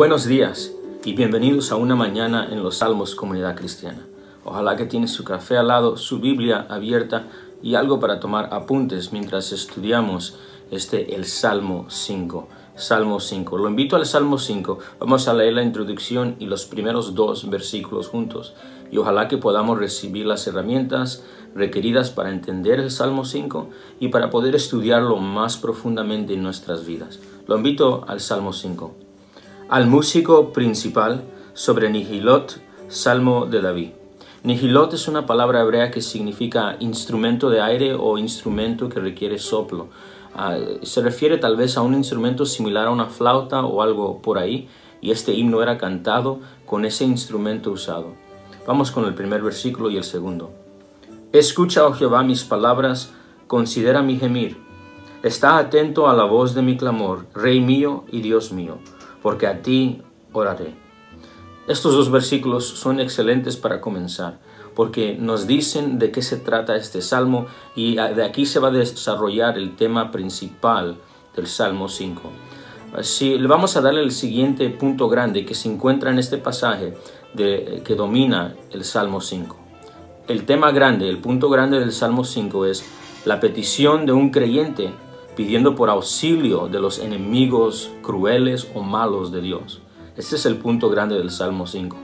Buenos días y bienvenidos a una mañana en los Salmos Comunidad Cristiana. Ojalá que tiene su café al lado, su Biblia abierta y algo para tomar apuntes mientras estudiamos este el Salmo 5. Salmo 5. Lo invito al Salmo 5. Vamos a leer la introducción y los primeros dos versículos juntos. Y ojalá que podamos recibir las herramientas requeridas para entender el Salmo 5 y para poder estudiarlo más profundamente en nuestras vidas. Lo invito al Salmo 5. Al músico principal sobre Nihilot, Salmo de David. Nihilot es una palabra hebrea que significa instrumento de aire o instrumento que requiere soplo. Ah, se refiere tal vez a un instrumento similar a una flauta o algo por ahí, y este himno era cantado con ese instrumento usado. Vamos con el primer versículo y el segundo. Escucha, oh Jehová, mis palabras, considera mi gemir. Está atento a la voz de mi clamor, Rey mío y Dios mío, porque a ti oraré. Estos dos versículos son excelentes para comenzar, porque nos dicen de qué se trata este salmo y de aquí se va a desarrollar el tema principal del Salmo 5. Así, le vamos a darle el siguiente punto grande que se encuentra en este pasaje que domina el Salmo 5. El tema grande, el punto grande del Salmo 5 es la petición de un creyente pidiendo por auxilio de los enemigos crueles o malos de Dios. Este es el punto grande del Salmo 5.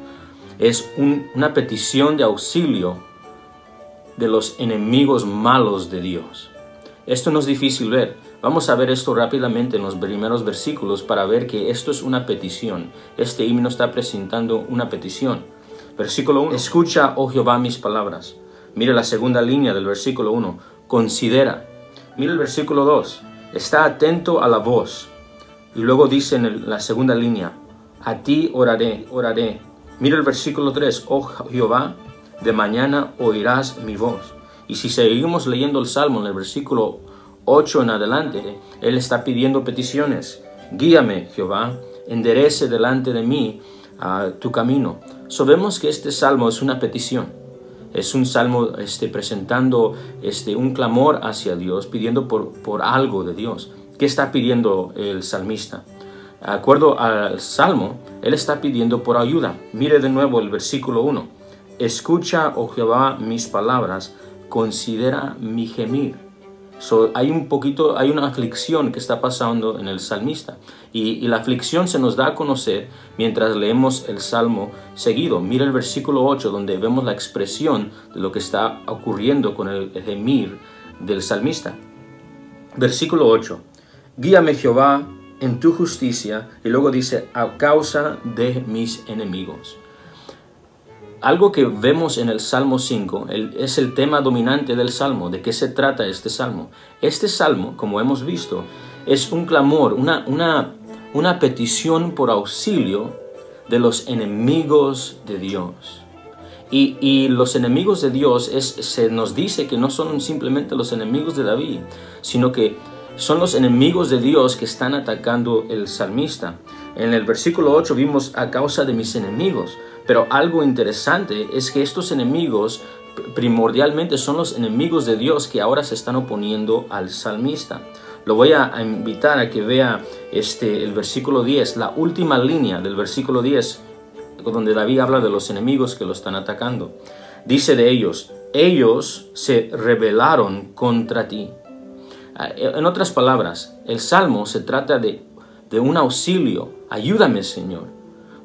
Es una petición de auxilio de los enemigos malos de Dios. Esto no es difícil ver. Vamos a ver esto rápidamente en los primeros versículos para ver que esto es una petición. Este himno está presentando una petición. Versículo 1. Escucha, oh Jehová, mis palabras. Mire la segunda línea del versículo 1. Considera. Mire el versículo 2. Está atento a la voz. Y luego dice en la segunda línea, a ti oraré, oraré. Mira el versículo 3, oh Jehová, de mañana oirás mi voz. Y si seguimos leyendo el Salmo en el versículo 8 en adelante, Él está pidiendo peticiones. Guíame, Jehová, enderece delante de mí a tu camino. Sabemos que este salmo es una petición. Es un salmo este, presentando este, un clamor hacia Dios, pidiendo por, por algo de Dios. ¿Qué está pidiendo el salmista? De acuerdo al Salmo, él está pidiendo por ayuda. Mire de nuevo el versículo 1. Escucha, oh Jehová, mis palabras, considera mi gemir. Hay un poquito, hay una aflicción que está pasando en el salmista. Y, la aflicción se nos da a conocer mientras leemos el salmo seguido. Mira el versículo 8, donde vemos la expresión de lo que está ocurriendo con el gemir del salmista. Versículo 8. Guíame Jehová en tu justicia y luego dice a causa de mis enemigos. Algo que vemos en el Salmo 5 es el tema dominante del Salmo. ¿De qué se trata este Salmo? Este Salmo, como hemos visto, es un clamor, una, una, una petición por auxilio de los enemigos de Dios. Y, y, los enemigos de Dios se nos dice que no son simplemente los enemigos de David, sino que son los enemigos de Dios que están atacando el salmista. En el versículo 8 vimos a causa de mis enemigos, pero algo interesante es que estos enemigos primordialmente son los enemigos de Dios que ahora se están oponiendo al salmista. Lo voy a invitar a que vea este, el versículo 10, la última línea del versículo 10, donde David habla de los enemigos que lo están atacando. Dice de ellos, ellos se rebelaron contra ti. Ah, en otras palabras, el salmo se trata de, de un auxilio. Ayúdame, Señor,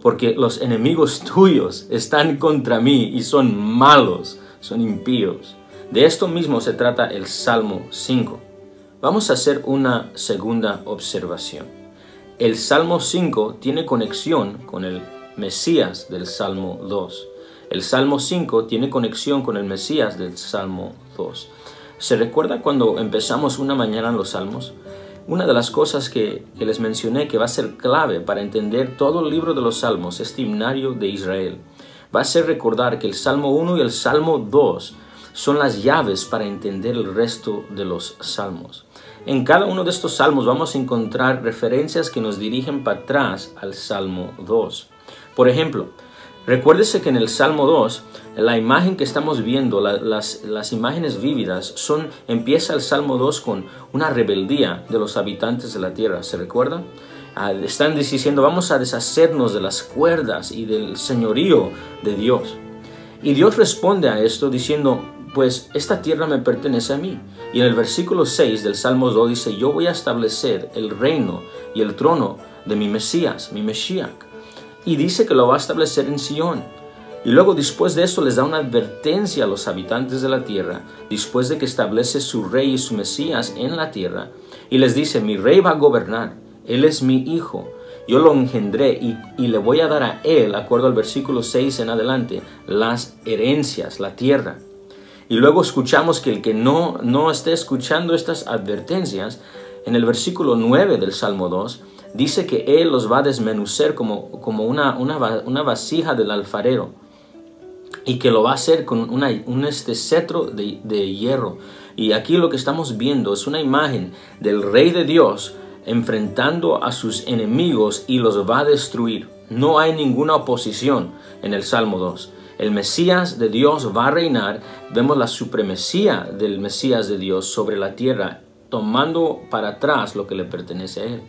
porque los enemigos tuyos están contra mí y son malos, son impíos. De esto mismo se trata el Salmo 5. Vamos a hacer una segunda observación. El Salmo 5 tiene conexión con el Mesías del Salmo 2. El Salmo 5 tiene conexión con el Mesías del Salmo 2. ¿Se recuerda cuando empezamos una mañana en los Salmos? Una de las cosas que, les mencioné que va a ser clave para entender todo el libro de los Salmos, este himnario de Israel, va a ser recordar que el Salmo 1 y el Salmo 2 son las llaves para entender el resto de los salmos. En cada uno de estos salmos vamos a encontrar referencias que nos dirigen para atrás al Salmo 2. Por ejemplo, Recuérdese que en el Salmo 2, la imagen que estamos viendo, las, las, imágenes vívidas, son, empieza el Salmo 2 con una rebeldía de los habitantes de la tierra, ¿se recuerda? Ah, están diciendo, vamos a deshacernos de las cuerdas y del señorío de Dios. Y Dios responde a esto diciendo, pues esta tierra me pertenece a mí. Y en el versículo 6 del Salmo 2 dice, yo voy a establecer el reino y el trono de mi Mesías, mi Mesías y dice que lo va a establecer en Sion. Y luego después de esto les da una advertencia a los habitantes de la tierra, después de que establece su rey y su Mesías en la tierra, y les dice, mi rey va a gobernar, él es mi hijo, yo lo engendré y, y le voy a dar a él, acuerdo al versículo 6 en adelante, las herencias, la tierra. Y luego escuchamos que el que no, no esté escuchando estas advertencias, en el versículo 9 del Salmo 2, dice que Él los va a desmenucer como, como una, una, vasija del alfarero y que lo va a hacer con un este cetro de, de hierro. Y aquí lo que estamos viendo es una imagen del Rey de Dios enfrentando a sus enemigos y los va a destruir. No hay ninguna oposición en el Salmo 2. El Mesías de Dios va a reinar. Vemos la supremacía del Mesías de Dios sobre la tierra, tomando para atrás lo que le pertenece a Él.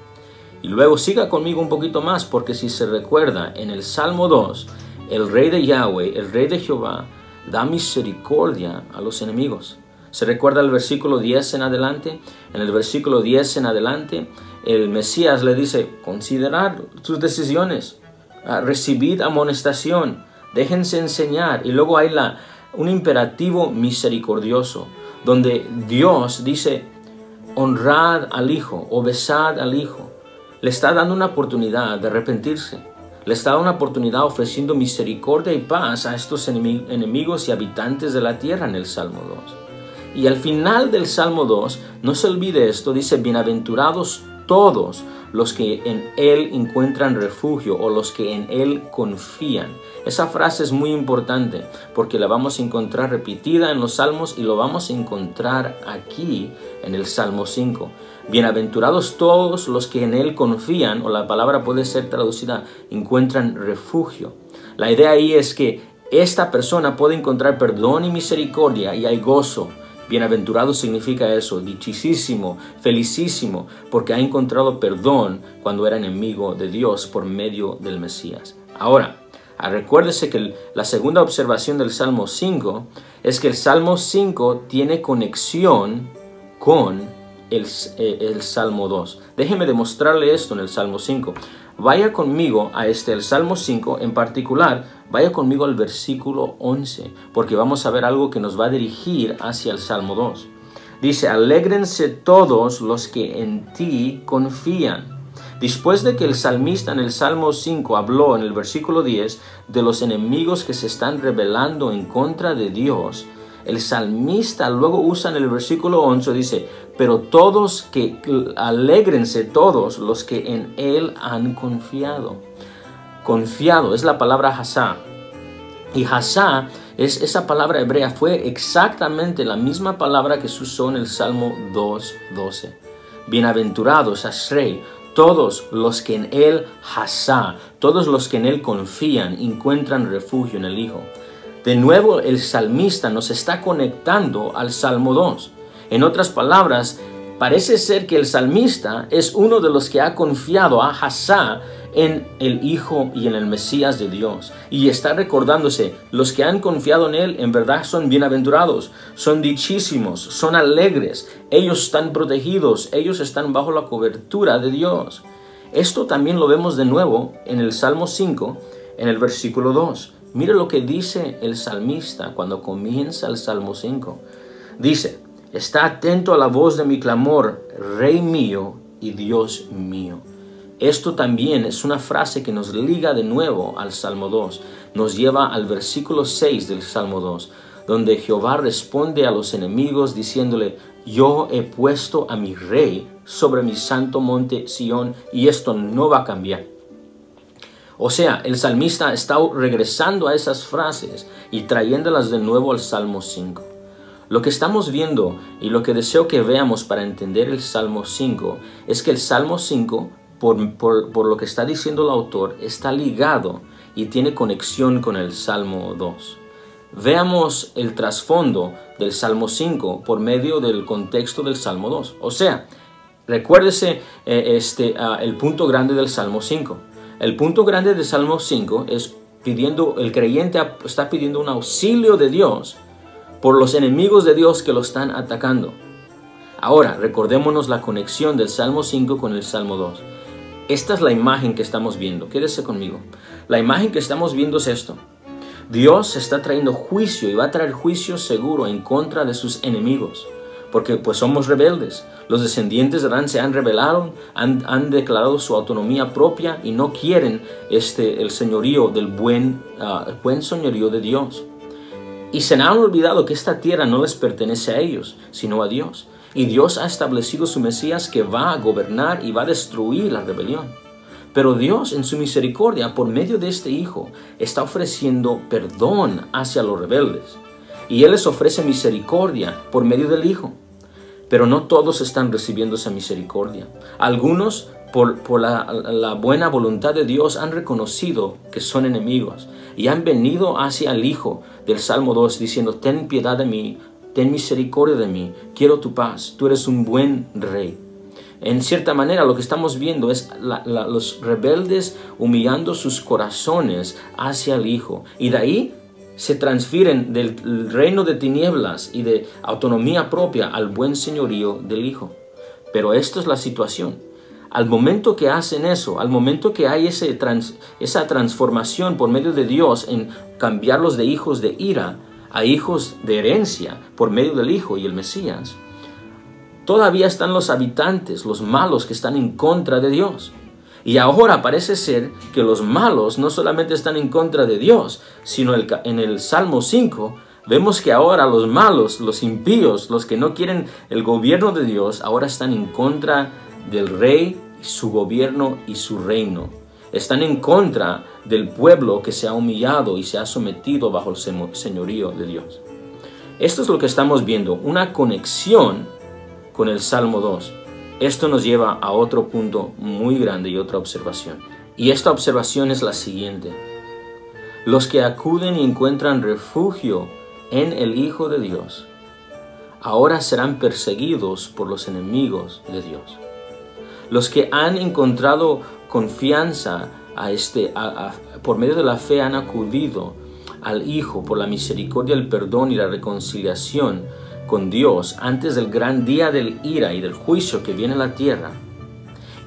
Y luego siga conmigo un poquito más, porque si se recuerda, en el Salmo 2, el rey de Yahweh, el rey de Jehová, da misericordia a los enemigos. ¿Se recuerda el versículo 10 en adelante? En el versículo 10 en adelante, el Mesías le dice, considerar sus decisiones, ah, recibid amonestación, déjense enseñar. Y luego hay la, un imperativo misericordioso, donde Dios dice, honrad al Hijo o besad al Hijo le está dando una oportunidad de arrepentirse. Le está dando una oportunidad ofreciendo misericordia y paz a estos enemigos y habitantes de la tierra en el Salmo 2. Y al final del Salmo 2, no se olvide esto, dice, bienaventurados todos los que en Él encuentran refugio o los que en Él confían. Esa frase es muy importante porque la vamos a encontrar repetida en los salmos y lo vamos a encontrar aquí en el Salmo 5. Bienaventurados todos los que en Él confían, o la palabra puede ser traducida, encuentran refugio. La idea ahí es que esta persona puede encontrar perdón y misericordia y hay gozo. Bienaventurado significa eso, dichísimo, felicísimo, porque ha encontrado perdón cuando era enemigo de Dios por medio del Mesías. Ahora, Ah, recuérdese que la segunda observación del Salmo 5 es que el Salmo 5 tiene conexión con el, eh, el, Salmo 2. Déjeme demostrarle esto en el Salmo 5. Vaya conmigo a este, el Salmo 5 en particular, vaya conmigo al versículo 11, porque vamos a ver algo que nos va a dirigir hacia el Salmo 2. Dice, alégrense todos los que en ti confían. Después de que el salmista en el Salmo 5 habló en el versículo 10 de los enemigos que se están rebelando en contra de Dios, el salmista luego usa en el versículo 11, dice, pero todos que alegrense todos los que en él han confiado. Confiado es la palabra hasá. Y hasá es esa palabra hebrea, fue exactamente la misma palabra que se usó en el Salmo 2.12. Bienaventurados, Ashrei, todos los que en Él hasá, todos los que en Él confían, encuentran refugio en el Hijo. De nuevo, el salmista nos está conectando al Salmo 2. En otras palabras, parece ser que el salmista es uno de los que ha confiado a Hasá en el Hijo y en el Mesías de Dios. Y está recordándose, los que han confiado en Él en verdad son bienaventurados, son dichísimos, son alegres, ellos están protegidos, ellos están bajo la cobertura de Dios. Esto también lo vemos de nuevo en el Salmo 5, en el versículo 2. Mire lo que dice el salmista cuando comienza el Salmo 5. Dice, está atento a la voz de mi clamor, Rey mío y Dios mío. Esto también es una frase que nos liga de nuevo al Salmo 2, nos lleva al versículo 6 del Salmo 2, donde Jehová responde a los enemigos diciéndole, yo he puesto a mi rey sobre mi santo monte Sión y esto no va a cambiar. O sea, el salmista está regresando a esas frases y trayéndolas de nuevo al Salmo 5. Lo que estamos viendo y lo que deseo que veamos para entender el Salmo 5 es que el Salmo 5 por, lo que está diciendo el autor, está ligado y tiene conexión con el Salmo 2. Veamos el trasfondo del Salmo 5 por medio del contexto del Salmo 2. O sea, recuérdese eh, este, ah, el punto grande del Salmo 5. El punto grande del Salmo 5 es pidiendo, el creyente está pidiendo un auxilio de Dios por los enemigos de Dios que lo están atacando. Ahora, recordémonos la conexión del Salmo 5 con el Salmo 2. Esta es la imagen que estamos viendo. Quédese conmigo. La imagen que estamos viendo es esto. Dios está trayendo juicio y va a traer juicio seguro en contra de sus enemigos. Porque pues somos rebeldes. Los descendientes de Adán se han rebelado, han, declarado su autonomía propia y no quieren este, el señorío del buen, ah, buen señorío de Dios. Y se han olvidado que esta tierra no les pertenece a ellos, sino a Dios. Y Dios ha establecido su Mesías que va a gobernar y va a destruir la rebelión. Pero Dios en su misericordia, por medio de este Hijo, está ofreciendo perdón hacia los rebeldes. Y Él les ofrece misericordia por medio del Hijo. Pero no todos están recibiendo esa misericordia. Algunos, por, la, la buena voluntad de Dios, han reconocido que son enemigos y han venido hacia el Hijo del Salmo 2 diciendo, ten piedad de mí, ten misericordia de mí, quiero tu paz, tú eres un buen rey. En cierta manera lo que estamos viendo es los rebeldes humillando sus corazones hacia el Hijo. Y de ahí se transfieren del reino de tinieblas y de autonomía propia al buen señorío del Hijo. Pero esto es la situación. Al momento que hacen eso, al momento que hay esa transformación por medio de Dios en cambiarlos de hijos de ira, a hijos de herencia por medio del Hijo y el Mesías, todavía están los habitantes, los malos que están en contra de Dios. Y ahora parece ser que los malos no solamente están en contra de Dios, sino en el Salmo 5 vemos que ahora los malos, los impíos, los que no quieren el gobierno de Dios, ahora están en contra del rey, su gobierno y su reino están en contra del pueblo que se ha humillado y se ha sometido bajo el señorío de Dios. Esto es lo que estamos viendo, una conexión con el Salmo 2. Esto nos lleva a otro punto muy grande y otra observación. Y esta observación es la siguiente. Los que acuden y encuentran refugio en el Hijo de Dios, ahora serán perseguidos por los enemigos de Dios. Los que han encontrado confianza a este, por medio de la fe han acudido al Hijo por la misericordia, el perdón y la reconciliación con Dios antes del gran día del ira y del juicio que viene a la tierra.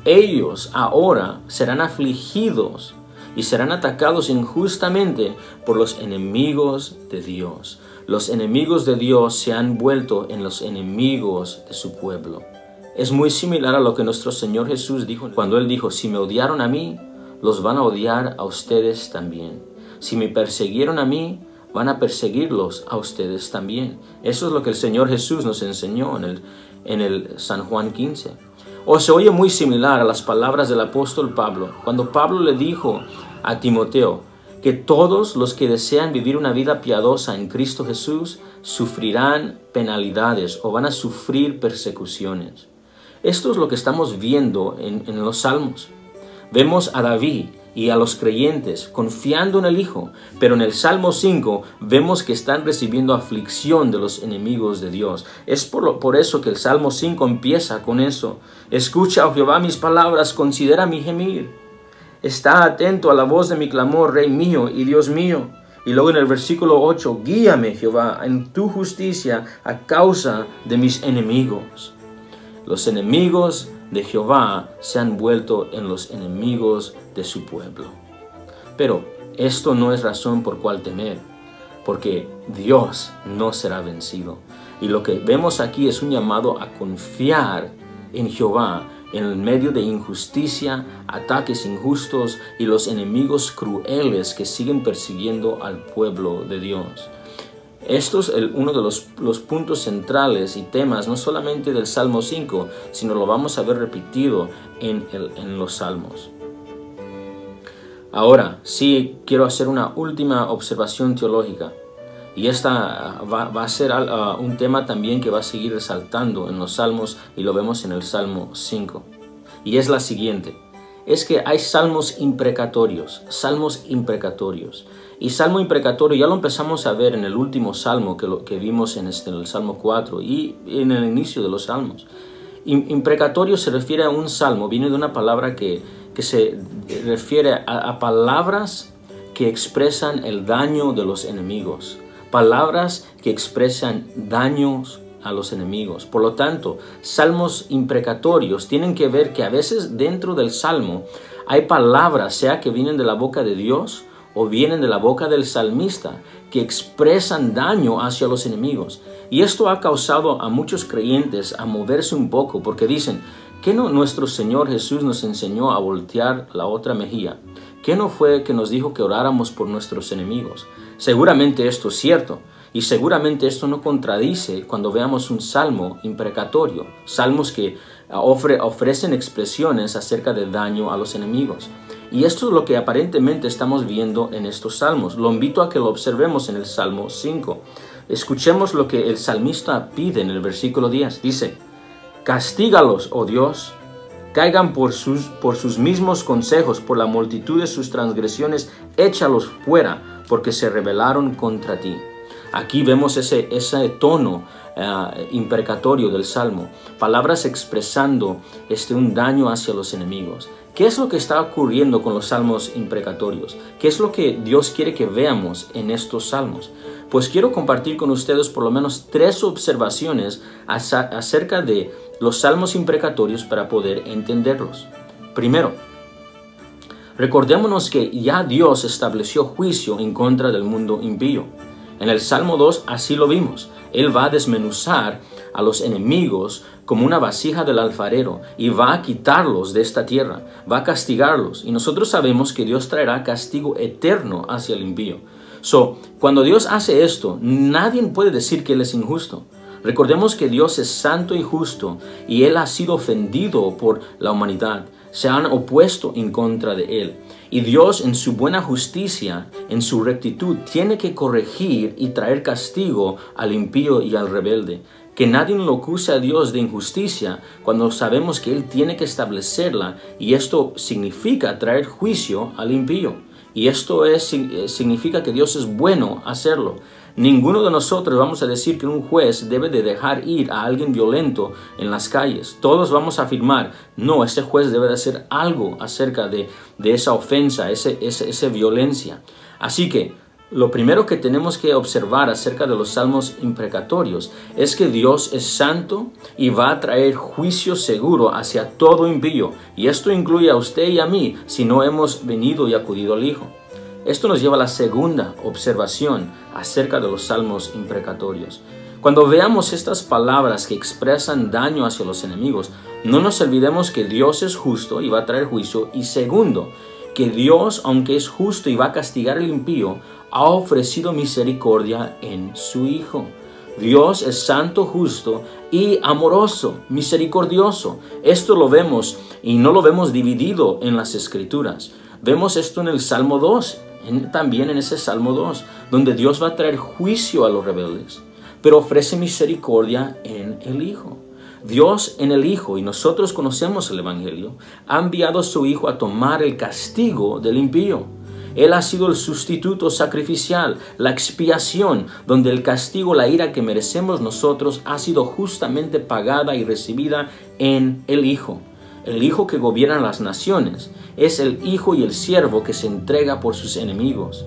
Ellos ahora serán afligidos y serán atacados injustamente por los enemigos de Dios. Los enemigos de Dios se han vuelto en los enemigos de su pueblo. Es muy similar a lo que nuestro Señor Jesús dijo cuando Él dijo, si me odiaron a mí, los van a odiar a ustedes también. Si me persiguieron a mí, van a perseguirlos a ustedes también. Eso es lo que el Señor Jesús nos enseñó en el, en el San Juan 15. O se oye muy similar a las palabras del apóstol Pablo, cuando Pablo le dijo a Timoteo que todos los que desean vivir una vida piadosa en Cristo Jesús sufrirán penalidades o van a sufrir persecuciones. Esto es lo que estamos viendo en, los salmos. Vemos a David y a los creyentes confiando en el Hijo, pero en el Salmo 5 vemos que están recibiendo aflicción de los enemigos de Dios. Es por, por eso que el Salmo 5 empieza con eso. Escucha, oh Jehová, mis palabras, considera mi gemir. Está atento a la voz de mi clamor, Rey mío y Dios mío. Y luego en el versículo 8, guíame, Jehová, en tu justicia a causa de mis enemigos. Los enemigos de Jehová se han vuelto en los enemigos de su pueblo. Pero esto no es razón por cual temer, porque Dios no será vencido. Y lo que vemos aquí es un llamado a confiar en Jehová en medio de injusticia, ataques injustos y los enemigos crueles que siguen persiguiendo al pueblo de Dios. Esto es uno de los, puntos centrales y temas no solamente del Salmo 5, sino lo vamos a ver repetido en, en los Salmos. Ahora, sí quiero hacer una última observación teológica. Y esta va, a ser uh, un tema también que va a seguir resaltando en los salmos y lo vemos en el Salmo 5. Y es la siguiente. es que hay salmos imprecatorios, salmos imprecatorios. Y salmo imprecatorio ya lo empezamos a ver en el último salmo que, lo, que vimos en, este, el Salmo 4 y en el inicio de los salmos. Imprecatorio se refiere a un salmo, viene de una palabra que, que se refiere a, a palabras que expresan el daño de los enemigos, palabras que expresan daños a los enemigos. Por lo tanto, salmos imprecatorios tienen que ver que a veces dentro del salmo hay palabras, sea que vienen de la boca de Dios o vienen de la boca del salmista, que expresan daño hacia los enemigos. Y esto ha causado a muchos creyentes a moverse un poco porque dicen, ¿qué no nuestro Señor Jesús nos enseñó a voltear la otra mejilla? ¿Qué no fue que nos dijo que oráramos por nuestros enemigos? Seguramente esto es cierto, y seguramente esto no contradice cuando veamos un salmo imprecatorio, salmos que ofrecen expresiones acerca del daño a los enemigos. Y esto es lo que aparentemente estamos viendo en estos salmos. Lo invito a que lo observemos en el Salmo 5. Escuchemos lo que el salmista pide en el versículo 10. Dice, Castígalos, oh Dios, caigan por sus, por sus mismos consejos, por la multitud de sus transgresiones, échalos fuera, porque se rebelaron contra ti. Aquí vemos ese, ese tono eh, imprecatorio del Salmo, palabras expresando este, un daño hacia los enemigos. ¿Qué es lo que está ocurriendo con los salmos imprecatorios? ¿Qué es lo que Dios quiere que veamos en estos salmos? Pues quiero compartir con ustedes por lo menos tres observaciones acerca de los salmos imprecatorios para poder entenderlos. Primero, recordémonos que ya Dios estableció juicio en contra del mundo impío. En el Salmo 2 así lo vimos. Él va a desmenuzar a los enemigos como una vasija del alfarero y va a quitarlos de esta tierra, va a castigarlos. Y nosotros sabemos que Dios traerá castigo eterno hacia el impío. So, cuando Dios hace esto, nadie puede decir que Él es injusto. Recordemos que Dios es santo y justo y Él ha sido ofendido por la humanidad. Se han opuesto en contra de Él. Y Dios en su buena justicia, en su rectitud, tiene que corregir y traer castigo al impío y al rebelde. Que nadie lo acuse a Dios de injusticia cuando sabemos que Él tiene que establecerla y esto significa traer juicio al impío. Y esto es, eh, significa que Dios es bueno hacerlo. Ninguno de nosotros vamos a decir que un juez debe de dejar ir a alguien violento en las calles. Todos vamos a afirmar, no, ese juez debe de hacer algo acerca de, esa ofensa, esa ese, violencia. Así que lo primero que tenemos que observar acerca de los salmos imprecatorios es que Dios es santo y va a traer juicio seguro hacia todo impío. Y esto incluye a usted y a mí si no hemos venido y acudido al Hijo. Esto nos lleva a la segunda observación acerca de los salmos imprecatorios. Cuando veamos estas palabras que expresan daño hacia los enemigos, no nos olvidemos que Dios es justo y va a traer juicio. Y segundo, que Dios, aunque es justo y va a castigar al impío, ha ofrecido misericordia en su Hijo. Dios es santo, justo y amoroso, misericordioso. Esto lo vemos y no lo vemos dividido en las escrituras. Vemos esto en el Salmo 2 también en ese Salmo 2, donde Dios va a traer juicio a los rebeldes, pero ofrece misericordia en el Hijo. Dios en el Hijo, y nosotros conocemos el Evangelio, ha enviado a su Hijo a tomar el castigo del impío. Él ha sido el sustituto sacrificial, la expiación, donde el castigo, la ira que merecemos nosotros, ha sido justamente pagada y recibida en el Hijo el Hijo que gobierna las naciones, es el Hijo y el siervo que se entrega por sus enemigos.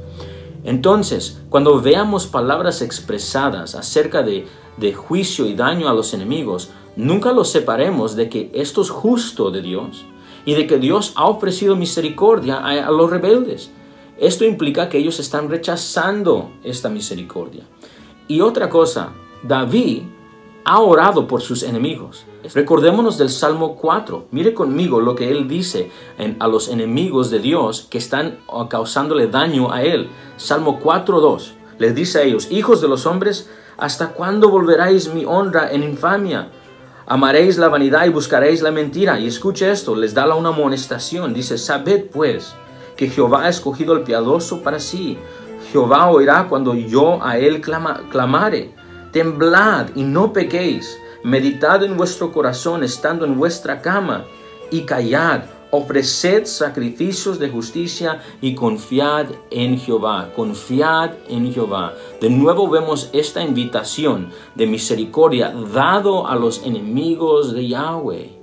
Entonces, cuando veamos palabras expresadas acerca de, juicio y daño a los enemigos, nunca los separemos de que esto es justo de Dios y de que Dios ha ofrecido misericordia a, a los rebeldes. Esto implica que ellos están rechazando esta misericordia. Y otra cosa, David ha orado por sus enemigos. Recordémonos del Salmo 4. Mire conmigo lo que él dice a los enemigos de Dios que están causándole daño a él. Salmo 4.2. Les dice a ellos, hijos de los hombres, ¿hasta cuándo volveráis mi honra en infamia? Amaréis la vanidad y buscaréis la mentira. Y escuche esto, les da una amonestación. Dice, sabed pues que Jehová ha escogido al piadoso para sí. Jehová oirá cuando yo a él clamare. Temblad y no pequéis. Meditad en vuestro corazón estando en vuestra cama y callad ofreced sacrificios de justicia y confiad en Jehová, confiad en Jehová. De nuevo vemos esta invitación de misericordia dado a los enemigos de Yahweh.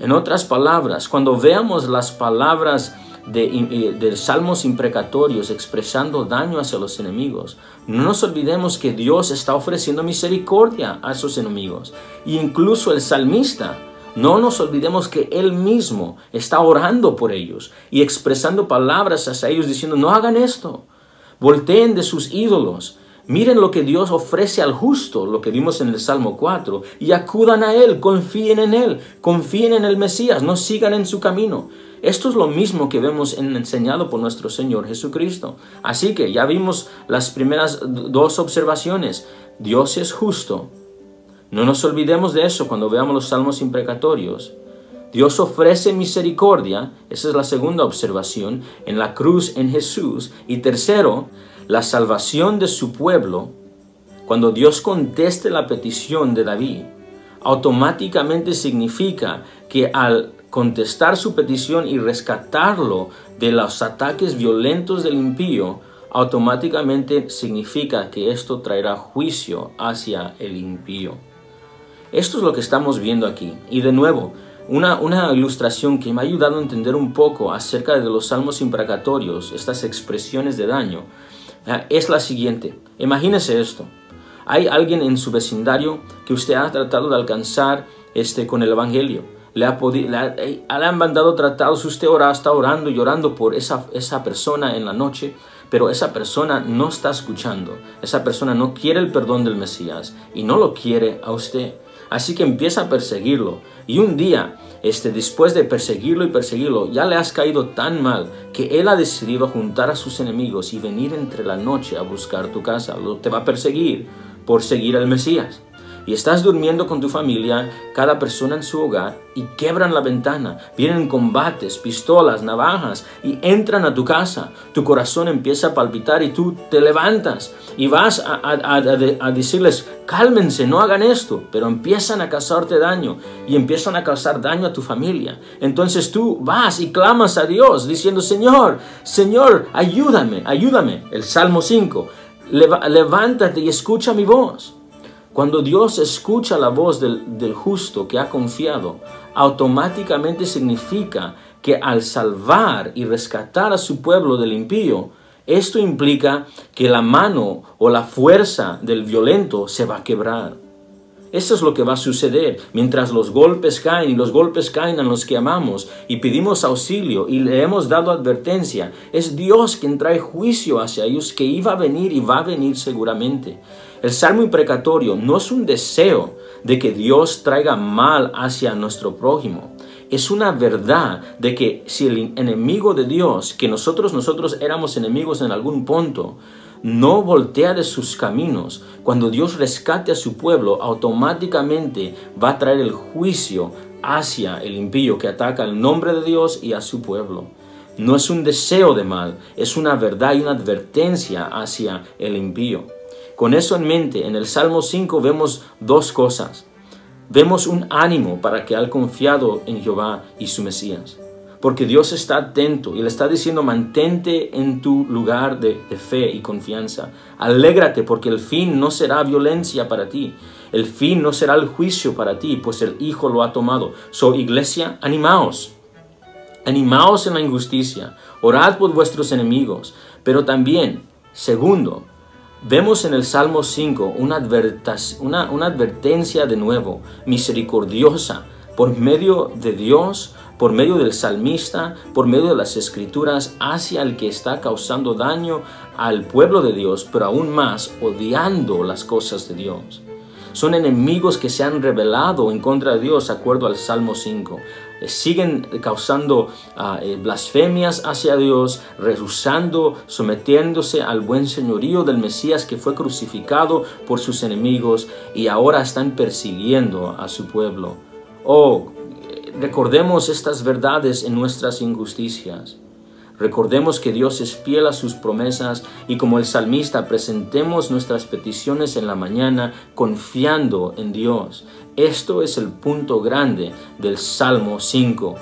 En otras palabras, cuando veamos las palabras de, eh, salmos imprecatorios expresando daño hacia los enemigos, no nos olvidemos que Dios está ofreciendo misericordia a esos enemigos. Y incluso el salmista, no nos olvidemos que Él mismo está orando por ellos y expresando palabras hacia ellos diciendo, no hagan esto, volteen de sus ídolos. Miren lo que Dios ofrece al justo, lo que vimos en el Salmo 4, y acudan a Él, confíen en Él, confíen en el Mesías, no sigan en su camino. Esto es lo mismo que vemos enseñado por nuestro Señor Jesucristo. Así que ya vimos las primeras dos observaciones. Dios es justo. No nos olvidemos de eso cuando veamos los salmos imprecatorios. Dios ofrece misericordia, esa es la segunda observación, en la cruz en Jesús. Y tercero, la salvación de su pueblo. Cuando Dios conteste la petición de David, automáticamente significa que al contestar su petición y rescatarlo de los ataques violentos del impío, automáticamente significa que esto traerá juicio hacia el impío. Esto es lo que estamos viendo aquí. Y de nuevo, una, una, ilustración que me ha ayudado a entender un poco acerca de los salmos imprecatorios, estas expresiones de daño, eh, es la siguiente. Imagínese esto. Hay alguien en su vecindario que usted ha tratado de alcanzar este, con el Evangelio le, ha podido, le, han mandado tratados, usted ora, está orando llorando por esa, esa persona en la noche, pero esa persona no está escuchando, esa persona no quiere el perdón del Mesías y no lo quiere a usted. Así que empieza a perseguirlo y un día, este, después de perseguirlo y perseguirlo, ya le has caído tan mal que él ha decidido juntar a sus enemigos y venir entre la noche a buscar tu casa. Lo, te va a perseguir por seguir al Mesías y estás durmiendo con tu familia, cada persona en su hogar, y quebran la ventana, vienen combates, pistolas, navajas, y entran a tu casa, tu corazón empieza a palpitar y tú te levantas y vas a, decirles, cálmense, no hagan esto, pero empiezan a causarte daño y empiezan a causar daño a tu familia. Entonces tú vas y clamas a Dios diciendo, Señor, Señor, ayúdame, ayúdame. El Salmo 5, levántate y escucha mi voz. Cuando Dios escucha la voz del, justo que ha confiado, automáticamente significa que al salvar y rescatar a su pueblo del impío, esto implica que la mano o la fuerza del violento se va a quebrar. Eso es lo que va a suceder mientras los golpes caen y los golpes caen a los que amamos y pedimos auxilio y le hemos dado advertencia. Es Dios quien trae juicio hacia ellos que iba a venir y va a venir seguramente. El salmo imprecatorio no es un deseo de que Dios traiga mal hacia nuestro prójimo. Es una verdad de que si el enemigo de Dios, que nosotros nosotros éramos enemigos en algún punto, no voltea de sus caminos, cuando Dios rescate a su pueblo, automáticamente va a traer el juicio hacia el impío que ataca el nombre de Dios y a su pueblo. No es un deseo de mal, es una verdad y una advertencia hacia el impío. Con eso en mente, en el Salmo 5 vemos dos cosas. Vemos un ánimo para que al confiado en Jehová y su Mesías. Porque Dios está atento y le está diciendo mantente en tu lugar de, fe y confianza. Alégrate porque el fin no será violencia para ti. El fin no será el juicio para ti, pues el Hijo lo ha tomado. So, iglesia, animaos. Animaos en la injusticia. Orad por vuestros enemigos. Pero también, segundo, Vemos en el Salmo 5 una, advertencia de nuevo, misericordiosa, por medio de Dios, por medio del salmista, por medio de las escrituras, hacia el que está causando daño al pueblo de Dios, pero aún más odiando las cosas de Dios. Son enemigos que se han rebelado en contra de Dios, acuerdo al Salmo 5. Eh, siguen causando ah, eh, blasfemias hacia Dios, rehusando, sometiéndose al buen señorío del Mesías que fue crucificado por sus enemigos y ahora están persiguiendo a su pueblo. Oh, recordemos estas verdades en nuestras injusticias. Recordemos que Dios es fiel a sus promesas y como el salmista presentemos nuestras peticiones en la mañana confiando en Dios. Esto es el punto grande del Salmo 5.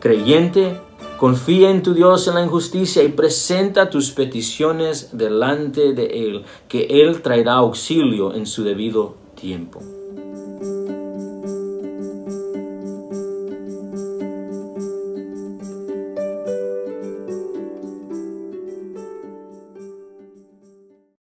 Creyente, confía en tu Dios en la injusticia y presenta tus peticiones delante de Él, que Él traerá auxilio en su debido tiempo.